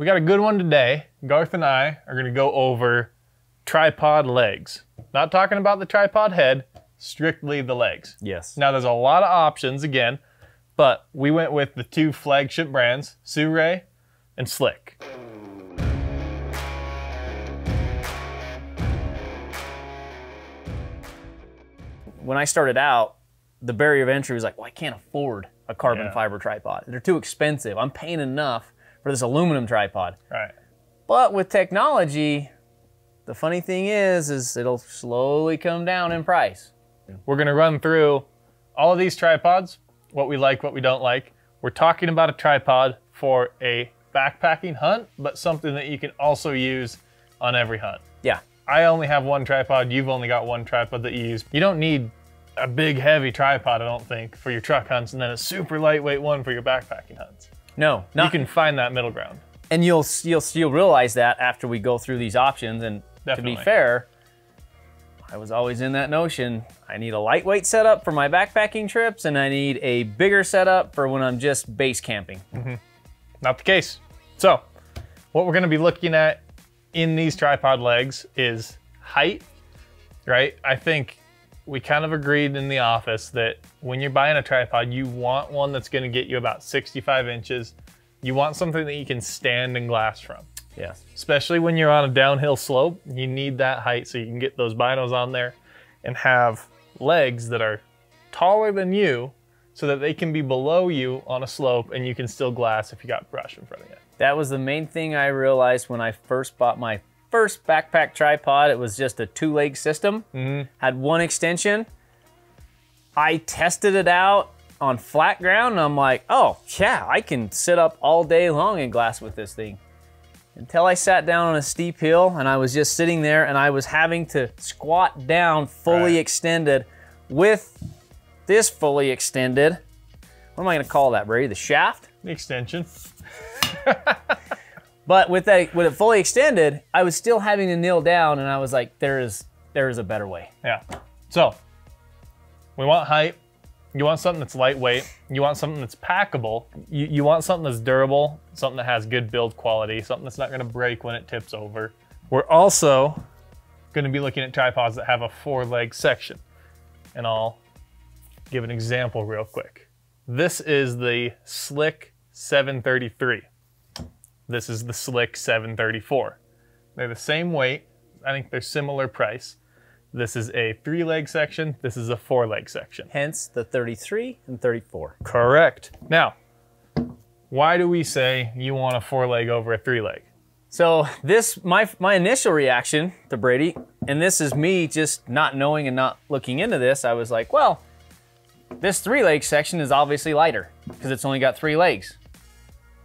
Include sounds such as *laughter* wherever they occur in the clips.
we got a good one today. Garth and I are going to go over tripod legs. Not talking about the tripod head, strictly the legs. Yes. Now, there's a lot of options again, but we went with the two flagship brands, Sirui and Slik. When I started out, the barrier of entry was like, well, I can't afford a carbon Yeah. fiber tripod. They're too expensive. I'm paying enough for this aluminum tripod. Right. But with technology, the funny thing is, is it'll slowly come down in price. We're going to run through all of these tripods, what we like, what we don't like. We're talking about a tripod for a backpacking hunt, but something that you can also use on every hunt. Yeah. I only have one tripod. You've only got one tripod that you use. You don't need a big, heavy tripod, I don't think, for your truck hunts, and then a super lightweight one for your backpacking hunts. No, not, You can find that middle ground. and you'll you'll you'll realize that after we go through these options. And to be fair, I was always in that notion. I need a lightweight setup for my backpacking trips, and I need a bigger setup for when I'm just base camping. Mm-hmm. Not the case. So, what we're going to be looking at in these tripod legs is height, right? I think we kind of agreed in the office that when you're buying a tripod, you want one that's going to get you about 65 inches. You want something that you can stand and glass from. Yeah. Especially when you're on a downhill slope, you need that height so you can get those binos on there and have legs that are taller than you so that they can be below you on a slope and you can still glass if you got brush in front of you. That was the main thing I realized when I first bought my first backpack tripod. It was just a two leg system, mm-hmm. had one extension. I tested it out on flat ground and I'm like, oh, yeah, I can sit up all day long in glass with this thing. Until I sat down on a steep hill and I was just sitting there and I was having to squat down fully Right. extended with this fully extended. What am I gonna call that, Brady? The shaft? The extension. *laughs* But with that, with it fully extended, I was still having to kneel down, and I was like, "There is, there is a better way." Yeah. So we want height. You want something that's lightweight. You want something that's packable. You, you want something that's durable, something that has good build quality, something that's not going to break when it tips over. We're also going to be looking at tripods that have a four leg section. And I'll give an example real quick. This is the Slik 733. This is the Slik 734. They're the same weight. I think they're similar price. This is a three leg section. This is a four leg section. Hence the 33 and 34. Correct. Now, why do we say you want a four leg over a three leg? So this, my my initial reaction to Brady, and this is me just not knowing and not looking into this. I was like, well, this three leg section is obviously lighter because it's only got three legs.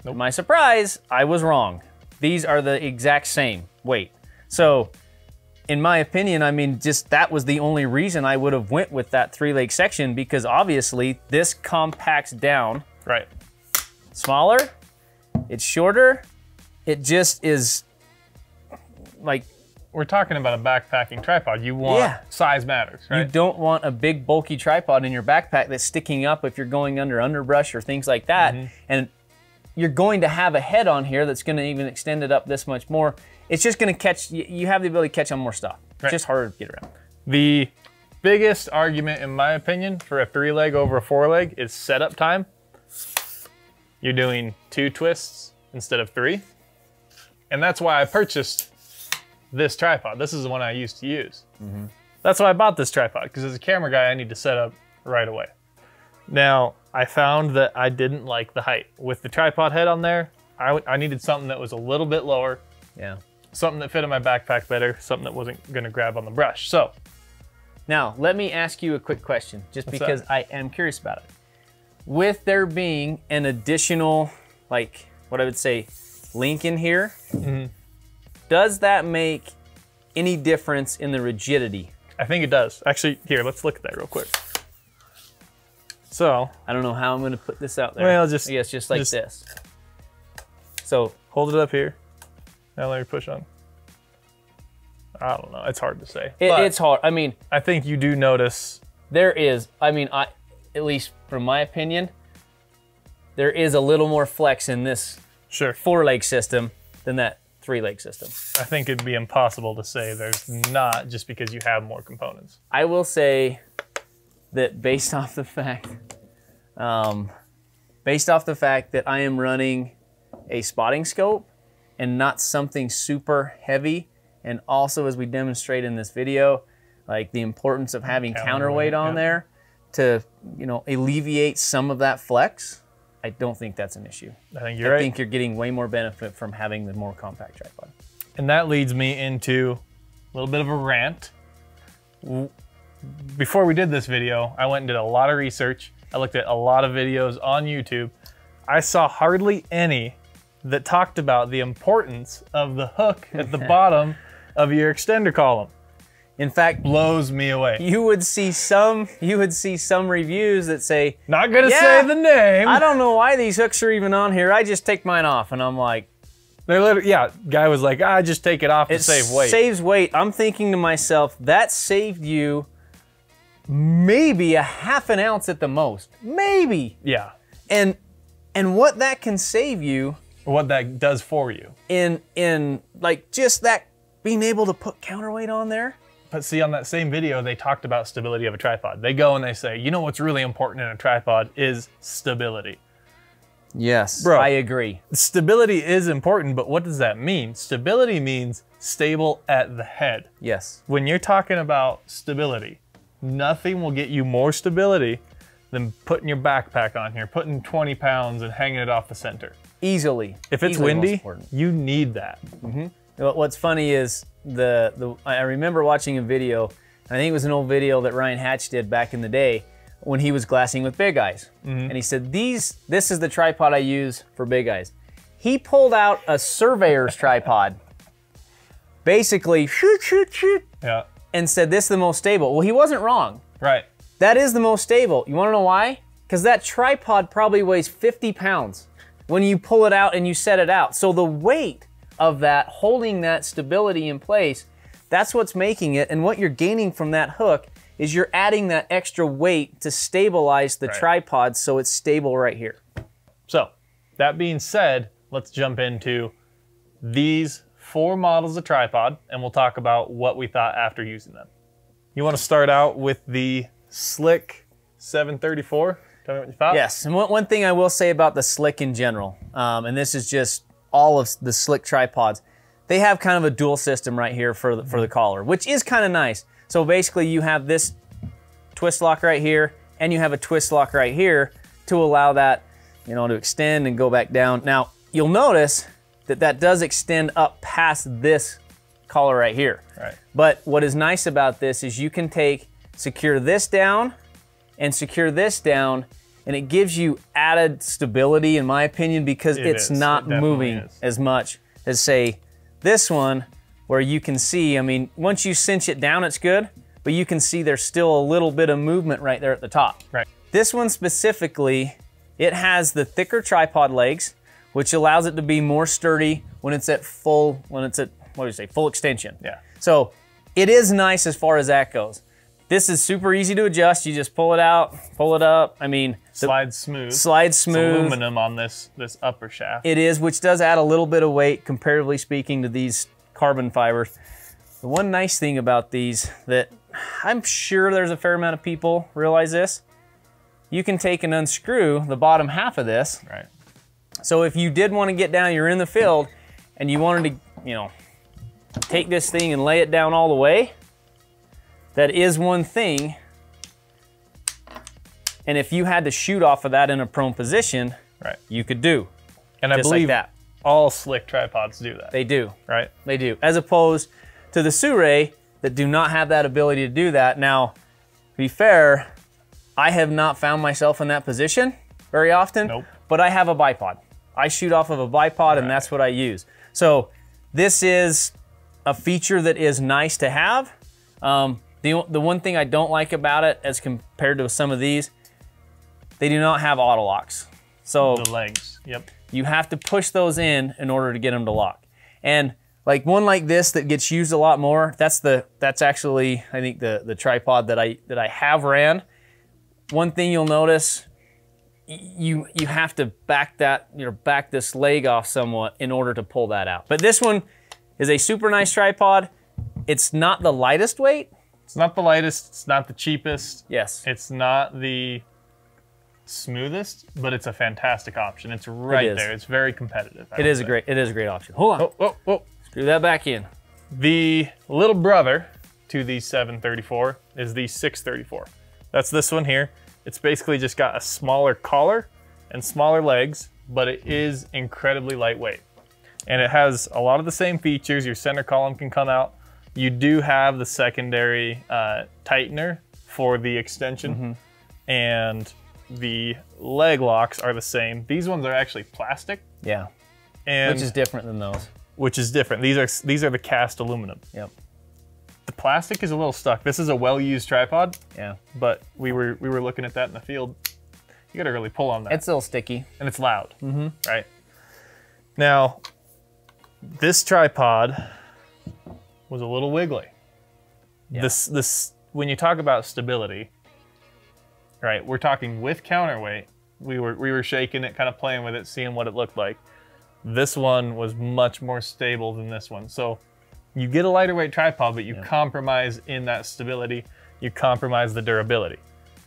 To my surprise, I was wrong. These are the exact same weight. So, in my opinion, I mean, just that was the only reason I would have went with that three leg section because obviously this compacts down Right. smaller, it's shorter, it just is like We're talking about a backpacking tripod. You want Yeah. size matters, you don't want a big bulky tripod in your backpack that's sticking up if you're going under underbrush or things like that. Mm-hmm. And you're going to have a head on here that's going to even extend it up this much more. It's just going to catch, you have the ability to catch on more stuff. It's just harder to get around. The biggest argument, in my opinion, for a three leg over a four leg is setup time. You're doing two twists instead of three. And that's why I purchased this tripod. This is the one I used to use. Mm-hmm. That's why I bought this tripod, because as a camera guy, I need to set up right away. Now, I found that I didn't like the height. With the tripod head on there, I needed something that was a little bit lower, Yeah. something that fit in my backpack better, something that wasn't gonna grab on the brush. So, Now, let me ask you a quick question, just What's because? I am curious about it. With there being an additional, like, what I would say, link in here, Mm-hmm. does that make any difference in the rigidity? I think it does. Actually, here, let's look at that real quick. So, I don't know how I'm going to put this out there. Well, just- Yes, just like just- this. So, hold it up here. Now let me push on. I don't know. It's hard to say. it, it's hard. I mean, I think you do notice. there is. I mean, I at least from my opinion, there is a little more flex in this Sure. four leg system than that three leg system. I think it'd be impossible to say there's not just because you have more components. I will say that based *laughs* off the fact, um, based off the fact that I am running a spotting scope and not something super heavy, and also as we demonstrate in this video, like the importance of having Counterweight, counterweight on yeah. there to you know alleviate some of that flex. I don't think that's an issue. I think you're I right. think you're getting way more benefit from having the more compact tripod. And that leads me into a little bit of a rant. Before we did this video, I went and did a lot of research. I looked at a lot of videos on YouTube. I saw hardly any that talked about the importance of the hook at the *laughs* bottom of your extender column. In fact, Blows me away. you would see some you would see some reviews that say Not gonna Yeah. say the name. I don't know why these hooks are even on here. I just take mine off, and I'm like, They're literally, yeah. Guy was like, I just take it off to it save weight. saves weight. I'm thinking to myself, that saved you maybe a half an ounce at the most, maybe. yeah. And and what that can save you What that does for you. in in like just that being able to put counterweight on there. But see, on that same video, they talked about stability of a tripod. They go and they say, you know what's really important in a tripod is stability. Yes, Bro. I agree. Stability is important, but what does that mean? Stability means stable at the head. Yes, When you're talking about stability, nothing will get you more stability than putting your backpack on here, putting 20 pounds and hanging it off the center. easily. If it's Easily windy, you need that. Mm-hmm. What- What's funny is the the I remember watching a video. I think it was an old video that Ryan Hatch did back in the day when he was glassing with Big Eyes, mm-hmm. and he said, "These this is the tripod I use for Big Eyes." He pulled out a surveyor's tripod, basically, shoot, shoot, shoot, Yeah. And said, "This is the most stable." Well, he wasn't wrong. Right. That is the most stable. You want to know why? Because that tripod probably weighs 50 pounds when you pull it out and you set it out. So the weight of that holding that stability in place, that's what's making it. And what you're gaining from that hook is you're adding that extra weight to stabilize the Right. tripod so it's stable right here. So, that being said, let's jump into these four models of tripod and we'll talk about what we thought after using them. You want to start out with the Slik 734? Tell me what you thought. Yes, and one, one thing I will say about the Slik in general, um, and this is just all of the Slik tripods, they have kind of a dual system right here for the, for the collar, which is kind of nice. So basically, you have this twist lock right here, and you have a twist lock right here to allow that, you know, to extend and go back down. Now, you'll notice that that does extend up past this collar right here. Right. But what is nice about this is you can take, secure this down and secure this down, and it gives you added stability, in my opinion, because It it's is. not It moving is. as much as, say, this one, where you can see, I mean, once you cinch it down, it's good, but you can see there's still a little bit of movement right there at the top. Right. This one specifically, it has the thicker tripod legs, which allows it to be more sturdy when it's at full, when it's at, what do you say, full extension. Yeah. So it is nice as far as that goes. This is super easy to adjust. You just pull it out, pull it up. I mean, the Slide smooth. slide It's smooth. aluminum on this this upper shaft. It is, which does add a little bit of weight comparatively speaking to these carbon fibers. The one nice thing about these that I'm sure there's a fair amount of people realize this, you can take and unscrew the bottom half of this. right. So if you did want to get down, you're in the field and you wanted to, you know, take this thing and lay it down all the way, that is one thing. And if you had to shoot off of that in a prone position, Right. you could do And I believe like that. all Slik tripods do that. They do. right. They do. As opposed to the Sirui that do not have that ability to do that. Now, to be fair, I have not found myself in that position very often, Nope. but I have a bipod. I shoot off of a bipod and that's what I use. So this is a feature that is nice to have. Um, the, the one thing I don't like about it as compared to some of these, they do not have auto locks. So The legs. Yep. you have to push those in in order to get them to lock. And like one like this that gets used a lot more, that's the that's actually I think the the tripod that I that I have ran. One thing you'll notice you you have to back that you know back this leg off somewhat in order to pull that out. But this one is a super nice tripod. It's not the lightest weight. It's not the lightest, it's not the cheapest, Yes. it's not the smoothest, but it's a fantastic option. It's right is. there. It's very competitive. I It is a great it is a great option. Hold on. Oh, oh, oh. Screw that back in. The little brother to the 734 is the 634. That's this one here. It's basically just got a smaller collar and smaller legs, but it is incredibly lightweight. And it has a lot of the same features. Your center column can come out. You do have the secondary uh, tightener for the extension, and the leg locks are the same. These ones are actually plastic, Yeah. and Which is different than those. which is different. These are these are the cast aluminum. Yep. The plastic is a little stuck. This is a well-used tripod, Yeah. but we were we were looking at that in the field. You gotta really pull on that, It's a little sticky. and it's loud, mm-hmm. right? Now, this tripod was a little wiggly. Yeah. This this when you talk about stability, right? We're talking with counterweight. We were we were shaking it, kind of playing with it, seeing what it looked like. This one was much more stable than this one. So you get a lighter weight tripod, but you compromise in that stability. You compromise the durability.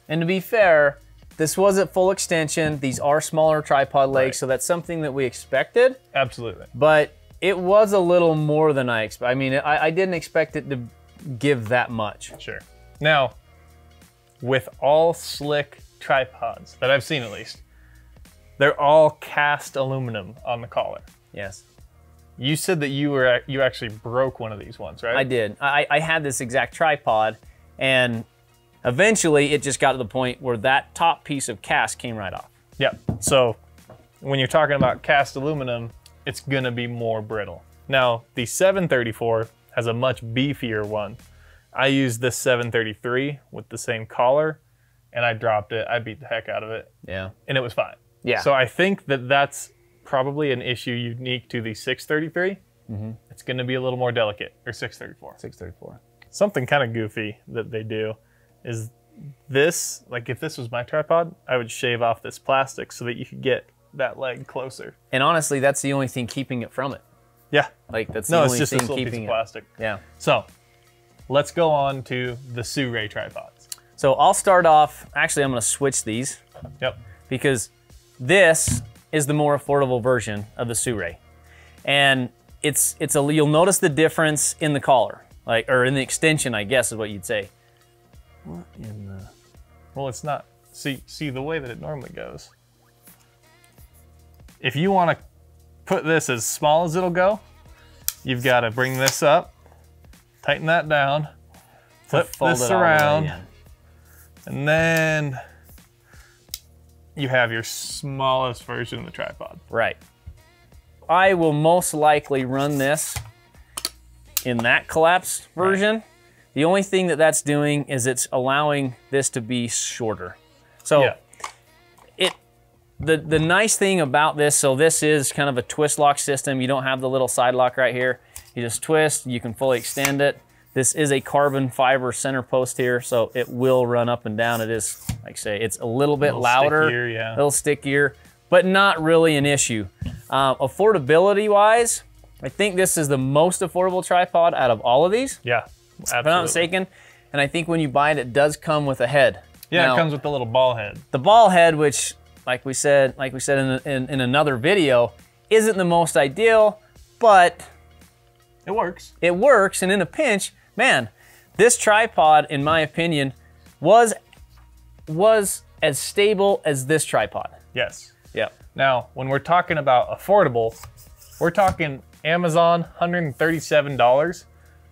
And to be fair, this was at full extension. These are smaller tripod legs, Right. so that's something that we expected. Absolutely. But it was a little more than I expect. I mean, I, I didn't expect it to give that much. Sure. Now, with all Slik tripods that I've seen at least, they're all cast aluminum on the collar. Yes, You said that you were you actually broke one of these ones, right? I did. I, I had this exact tripod, and eventually it just got to the point where that top piece of cast came right off. Yep. So when you're talking about cast aluminum, it's gonna be more brittle. Now the 734 has a much beefier one. I used this 733 with the same collar, and I dropped it. I beat the heck out of it, Yeah. and it was fine. Yeah. So I think that that's probably an issue unique to the 633. Mm-hmm. It's going to be a little more delicate, or 634. 634. Something kind of goofy that they do is this, like if this was my tripod, I would shave off this plastic so that you could get that leg closer. And honestly, that's the only thing keeping it from it. Yeah. Like that's No, the it's only just this thing little piece keeping of it. plastic. Yeah. So let's go on to the Sirui tripods. So I'll start off. Actually, I'm going to switch these Yep. because this is the more affordable version of the Sirui. and it's it's a you'll notice the difference in the collar, like or in the extension, I guess is what you'd say. What in the? Well, it's not. See, see the way that it normally goes. If you want to put this as small as it'll go, you've got to bring this up, tighten that down, flip this it all the way around, and then you have your smallest version of the tripod. Right. I will most likely run this in that collapsed version. Right. The only thing that that's doing is it's allowing this to be shorter. So Yeah. it the the nice thing about this, so this is kind of a twist lock system. You don't have the little side lock right here. You just twist, you can fully extend it. This is a carbon fiber center post here, so it will run up and down. It is, like I say, it's a little bit little louder, stickier, yeah. a little stickier, but not really an issue. Um, affordability wise, I think this is the most affordable tripod out of all of these, Yeah. if I'm not mistaken. And I think when you buy it, it does come with a head. Yeah, Now- it comes with the little ball head. the ball head, which, like we said, like we said in, in, in another video, isn't the most ideal, but It works. it works. And in a pinch, man, this tripod, in my opinion, was was as stable as this tripod. Yes. Yeah. Now, when we're talking about affordable, we're talking Amazon $137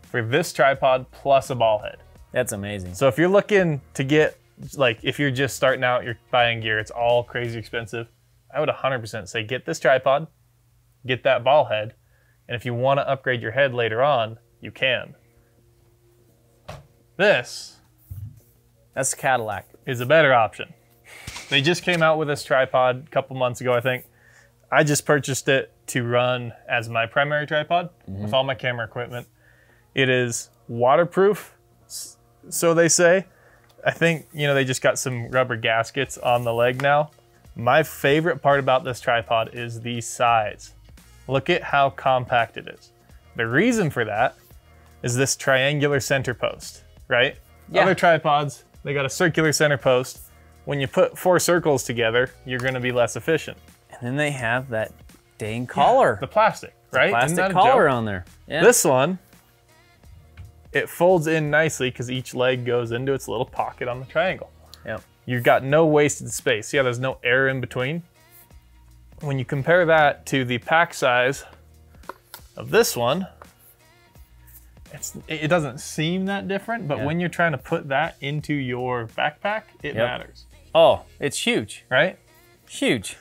for this tripod plus a ball head. That's amazing. So if you're looking to get, like, if you're just starting out, you're buying gear, it's all crazy expensive. I would 100% say get this tripod, get that ball head, and if you want to upgrade your head later on, you can. This That's Cadillac. is a better option. They just came out with this tripod a couple months ago, I think. I just purchased it to run as my primary tripod with all my camera equipment. It is waterproof, so they say. I think, you know, they just got some rubber gaskets on the leg now, My favorite part about this tripod is the size. Look at how compact it is. The reason for that is this triangular center post, right? Yeah. Other tripods, they got a circular center post. When you put four circles together, you're gonna be less efficient. And then they have that dang collar. The plastic, right? Plastic collar on there. Yeah. This one, it folds in nicely because each leg goes into its little pocket on the triangle. Yep. You've got no wasted space. Yeah, there's no air in between. When you compare that to the pack size of this one, it's, it doesn't seem that different, but Yeah. when you're trying to put that into your backpack, it Yep. matters, Oh, it's huge. right? Huge.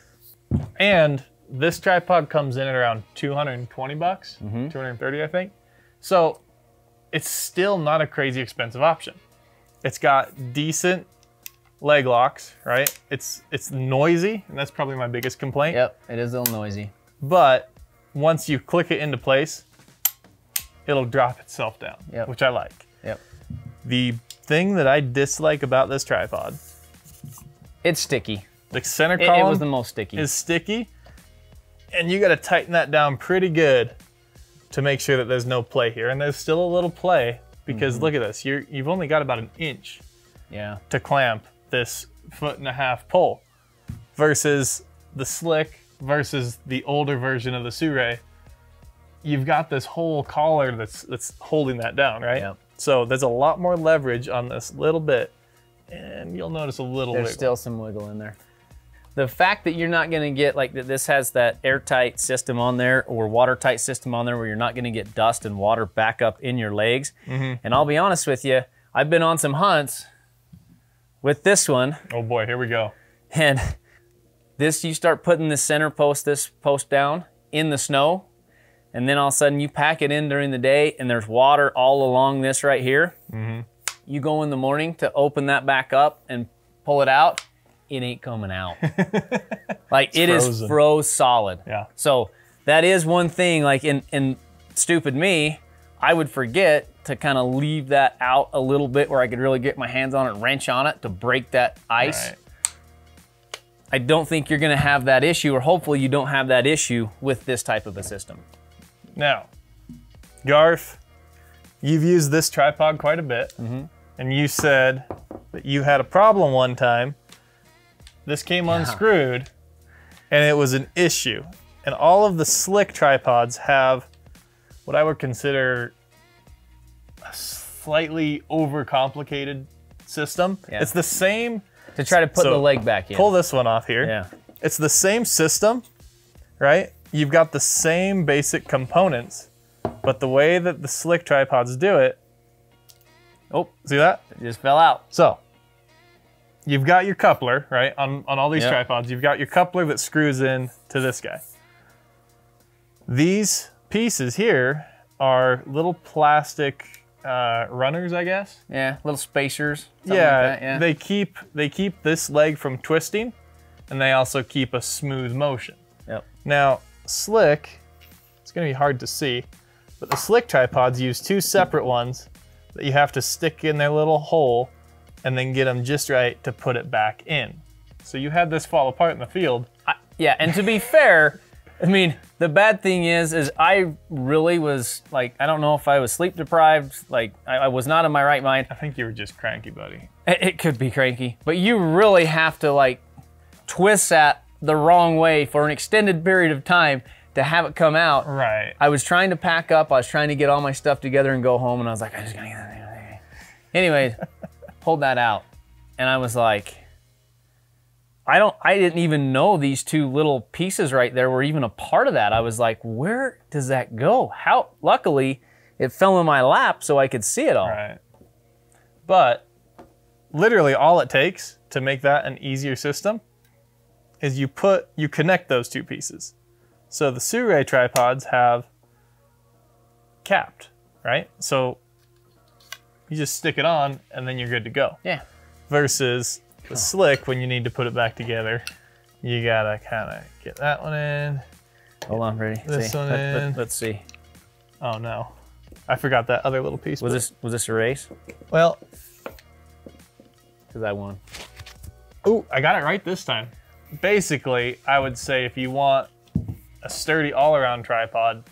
And this tripod comes in at around 220 bucks, Mm-hmm. 230, I think. So it's still not a crazy expensive option. It's got decent leg locks, right? It's it's noisy, and that's probably my biggest complaint. Yep. It is a little noisy. But once you click it into place, it'll drop itself down, Yep. which I like. Yep. The thing that I dislike about this tripod, It's sticky. the center It, it column was the most sticky. is sticky, and you got to tighten that down pretty good to make sure that there's no play here. And there's still a little play because mm-hmm. look at this. You're you've only got about an inch yeah. to clamp this foot and a half pole versus the Slik versus the older version of the Sure. You've got this whole collar that's that's holding that down, right? Yep. So there's a lot more leverage on this little bit, and you'll notice a little. There's wiggle. still some wiggle in there. The fact that you're not going to get like that, this has that airtight system on there or watertight system on there where you're not going to get dust and water back up in your legs. Mm-hmm. And I'll be honest with you, I've been on some hunts with this one, oh boy, here we go. and this you start putting the center post, this post down in the snow, and then all of a sudden you pack it in during the day, and there's water all along this right here. Mm-hmm. You go in the morning to open that back up and pull it out, it ain't coming out. *laughs* like it is frozen. froze solid. Yeah. So that is one thing. Like in in stupid me, I would forget to kind of leave that out a little bit where I could really get my hands on it, wrench on it to break that ice. Right. I don't think you're going to have that issue, or hopefully you don't have that issue with this type of a system. Now, Garth, you've used this tripod quite a bit, mm-hmm. and you said that you had a problem one time. This came unscrewed, and it was an issue. And all of the Slik tripods have what I would consider a slightly overcomplicated system. Yeah. It's the same. To try to put So, the leg back in. Pull this one off here. yeah. It's the same system, right? You've got the same basic components, but the way that the Slik tripods do it, Oh, see that? it just fell out. So, you've got your coupler, right? On, on all these Yep. tripods, you've got your coupler that screws in to this guy. These pieces here are little plastic uh, runners, I guess. Yeah, little spacers. Yeah, like that, yeah. they keep they keep this leg from twisting, and they also keep a smooth motion. Yep. Now, Slik, it's gonna be hard to see, but the Slik tripods use two separate ones that you have to stick in their little hole and then get them just right to put it back in. So you had this fall apart in the field. I, yeah, and to be fair, I mean, the bad thing is, is I really was like, I don't know if I was sleep deprived, like I, I was not in my right mind. I think you were just cranky, buddy. It, it could be cranky, but you really have to like twist that the wrong way for an extended period of time to have it come out. Right. I was trying to pack up, I was trying to get all my stuff together and go home, and I was like, I just gotta get that thing. Anyway, *laughs* pulled that out, and I was like, I don't, I didn't even know these two little pieces right there were even a part of that. I was like, where does that go? How? Luckily, it fell in my lap so I could see it all. Right. But literally all it takes to make that an easier system is you put you connect those two pieces. So the Sirui tripods have capped, right? So you just stick it on and then you're good to go. Yeah. Versus the Slik when you need to put it back together, you gotta kind of get that one in. Hold on, ready? This see. one Let, in. let, us see. Oh no, I forgot that other little piece. Was but- this was this a race? well? Because I won. Ooh, I got it right this time. Basically, I would say if you want a sturdy all-around tripod,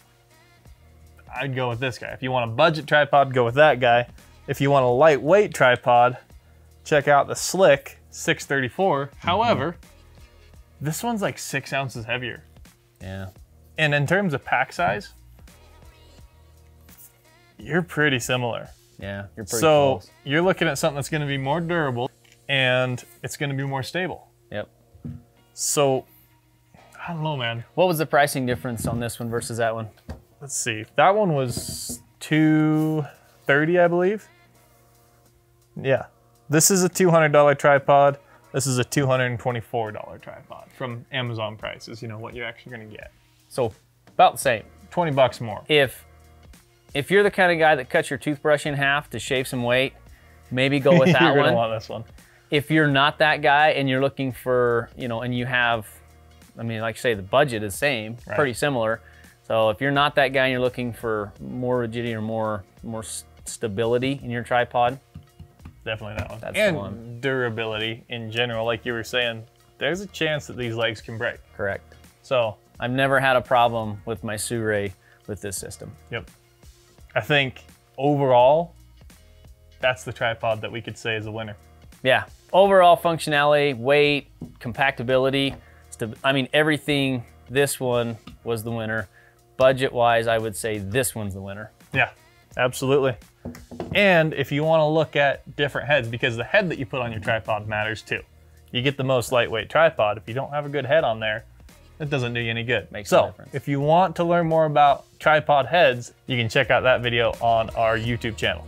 I'd go with this guy. If you want a budget tripod, go with that guy. If you want a lightweight tripod, check out the Slik 634. However, this one's like six ounces heavier. Yeah. And in terms of pack size, you're pretty similar. Yeah. You're pretty so close. you're looking at something that's going to be more durable and it's going to be more stable. So I don't know, man. What was the pricing difference on this one versus that one? Let's see. That one was 230, I believe. Yeah. This is a $200 tripod. This is a $224 tripod from Amazon prices, you know, what you're actually going to get. So about the same. 20 bucks more. If if you're the kind of guy that cuts your toothbrush in half to shave some weight, maybe go *laughs* with that you're going one. to want this one. If you're not that guy and you're looking for, you know, and you have, I mean, like I say, the budget is same, Right. pretty similar. So if you're not that guy and you're looking for more rigidity or more more stability in your tripod, Definitely that one. That's the and one. durability in general, like you were saying, there's a chance that these legs can break. correct. So, I've never had a problem with my Sirui with this system. yep. I think overall, that's the tripod that we could say is a winner. Yeah. Overall functionality, weight, compactability, I mean everything. This one was the winner. Budget wise, I would say this one's the winner. Yeah, absolutely. And if you want to look at different heads, because the head that you put on your tripod matters too. You get the most lightweight tripod. If you don't have a good head on there, it doesn't do you any good. Makes so, difference. if you want to learn more about tripod heads, you can check out that video on our YouTube channel.